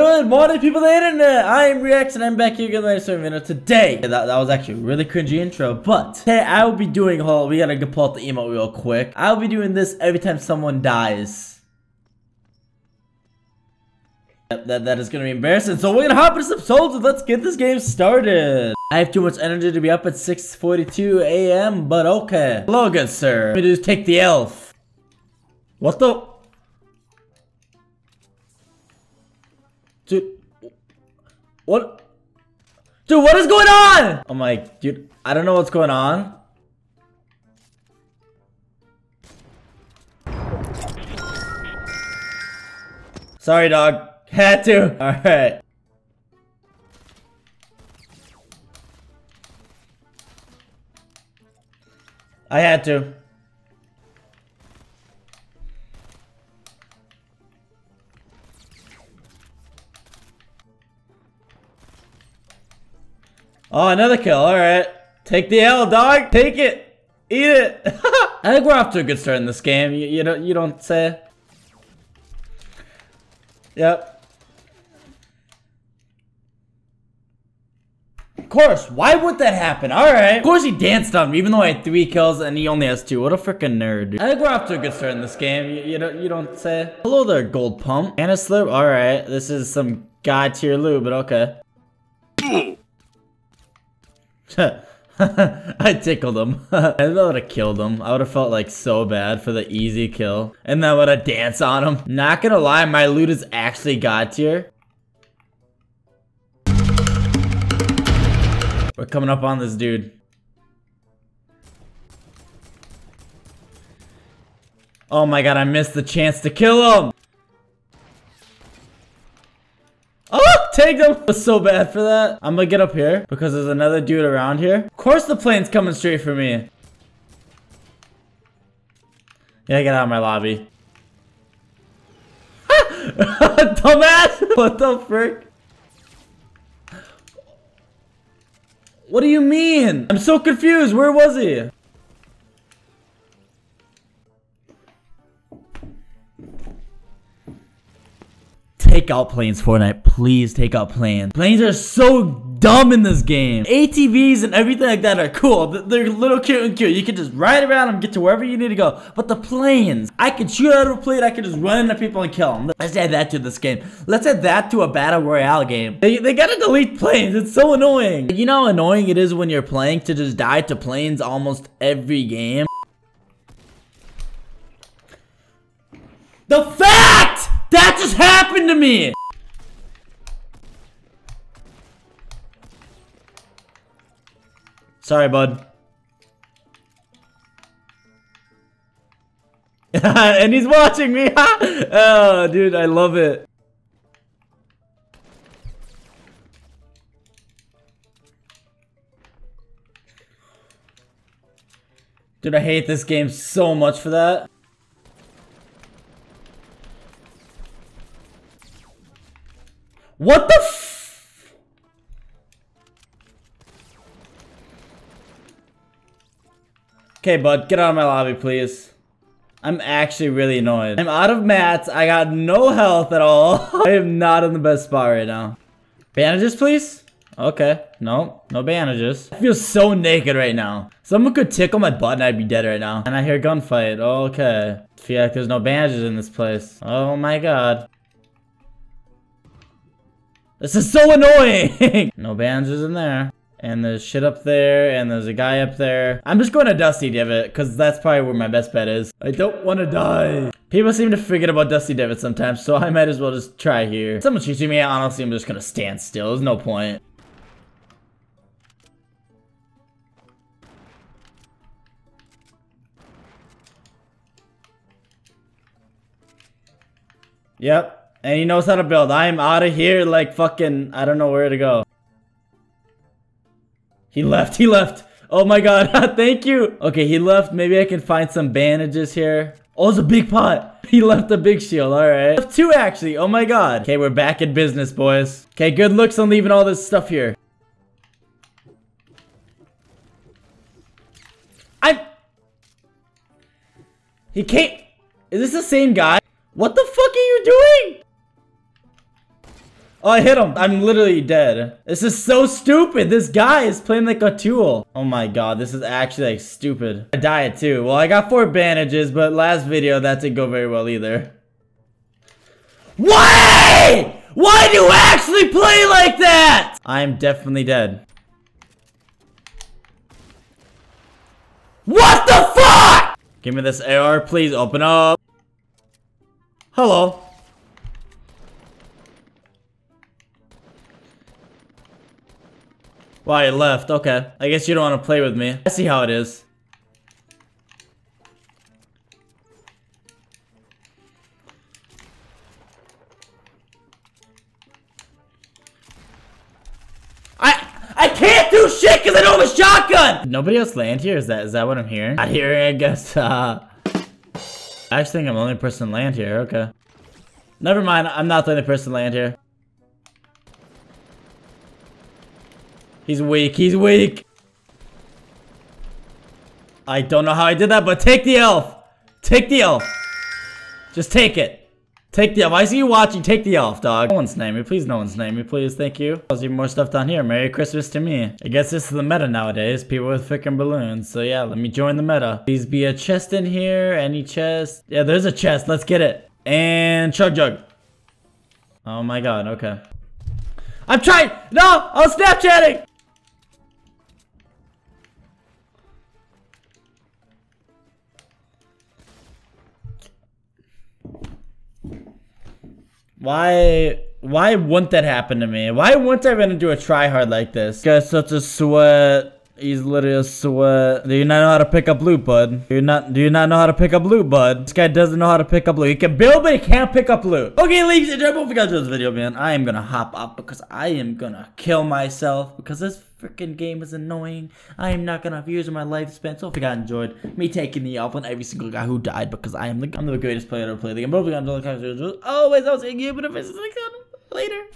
Good morning, people of the internet. I am React, and I'm back here again with another video today. That, that was actually a really cringy intro, but today I will be doing. Hold on, we gotta pull out the emote real quick. I will be doing this every time someone dies. That, that is gonna be embarrassing. So we're gonna hop into some souls and let's get this game started. I have too much energy to be up at 6:42 a.m., but okay. Hello, good sir. Let me just take the L. What the? Dude. What? Dude, what is going on? I'm like, dude, I don't know what's going on. Sorry, dog. Had to. Alright. I had to. Oh, another kill. All right. Take the L, dog. Take it. Eat it. I think we're off to a good start in this game. You, you don't you don't say. Yep. Of course. Why would that happen? All right. Of course he danced on me, even though I had three kills and he only has two. What a freaking nerd. Dude. I think we're off to a good start in this game. You, you don't you don't say. Hello there, gold pump. And a slurp. All right. This is some god tier loot, but okay. Hmm. I tickled him. I would have killed him. I would have felt like so bad for the easy kill. And then would have danced on him. Not gonna lie, my loot is actually god tier. We're coming up on this dude. Oh my god, I missed the chance to kill him! Oh, take them. was so bad for that. I'm gonna get up here because there's another dude around here. Of course the plane's coming straight for me. Yeah, get out of my lobby. Dumbass! What the frick? What do you mean? I'm so confused. Where was he? Take out planes, Fortnite. Please take out planes. Planes are so dumb in this game. ATVs and everything like that are cool. They're little cute and cute. You can just ride around them, get to wherever you need to go. But the planes, I can shoot out of a plane. I can just run into people and kill them. Let's add that to this game. Let's add that to a battle royale game. They, they gotta delete planes. It's so annoying. You know how annoying it is when you're playing to just die to planes almost every game? The fact just happened to me! Sorry, bud. and he's watching me! oh, dude, I love it. Dude, I hate this game so much for that. What the f- Okay, bud, get out of my lobby, please. I'm actually really annoyed. I'm out of mats. I got no health at all. I am not in the best spot right now. Bandages, please? Okay. No, no bandages. I feel so naked right now. Someone could tickle my butt and I'd be dead right now. And I hear gunfight. Okay. I feel like there's no bandages in this place. Oh my god. This is so annoying! no bandages in there. And there's shit up there, and there's a guy up there. I'm just going to Dusty Divot, because that's probably where my best bet is. I don't want to die. People seem to forget about Dusty Divot sometimes, so I might as well just try here. If someone shoots me, honestly, I'm just going to stand still. There's no point. Yep, and he knows how to build. I'm out of here like fucking, I don't know where to go. He left, he left. Oh my god, thank you. Okay, he left. Maybe I can find some bandages here. Oh, it's a big pot. He left a big shield, alright. Left two actually, oh my god. Okay, we're back in business, boys. Okay, good looks on leaving all this stuff here. I'm... He can't... Is this the same guy? What the fuck are you doing? Oh, I hit him. I'm literally dead. This is so stupid. This guy is playing like a tool. Oh my god, this is actually like stupid. I died too. Well, I got four bandages, but last video that didn't go very well either. Why? Why do you actually play like that? I'm definitely dead. What the fuck? Give me this AR, please. Open up. Hello. Why you left? Okay. I guess you don't want to play with me. I see how it is. I I can't do shit because I don't have a shotgun! Nobody else land here? Is that is that what I'm hearing? Not hearing, I guess. Uh, I actually think I'm the only person land here. Okay. Never mind. I'm not the only person land here. He's weak. He's weak. I don't know how I did that, but take the L. Take the L. Just take it. Take the L. I see you watching. Take the L, dog. No one's name me. Please, no one's name me. Please, thank you. There's even more stuff down here. Merry Christmas to me. I guess this is the meta nowadays. People with freaking balloons. So yeah, let me join the meta. Please be a chest in here. Any chest? Yeah, there's a chest. Let's get it. And chug jug. Oh my god. Okay. I'm trying. No, I was Snapchatting. Why why wouldn't that happen to me? Why wouldn't I run into a tryhard like this? Guy's such a sweat. He's literally a sweat. Do you not know how to pick up loot, bud? Do you not do you not know how to pick up loot, bud? This guy doesn't know how to pick up loot. He can build, but he can't pick up loot. Okay, ladies and gentlemen, if you guys this video, man, I am gonna hop up because I am gonna kill myself because this freaking game is annoying. I am not gonna use my lifespan. So if you guys enjoyed me taking the L on every single guy who died because I am the I'm the greatest player to play the game. But if you guys enjoyed the always I was saying you, but if it's like later.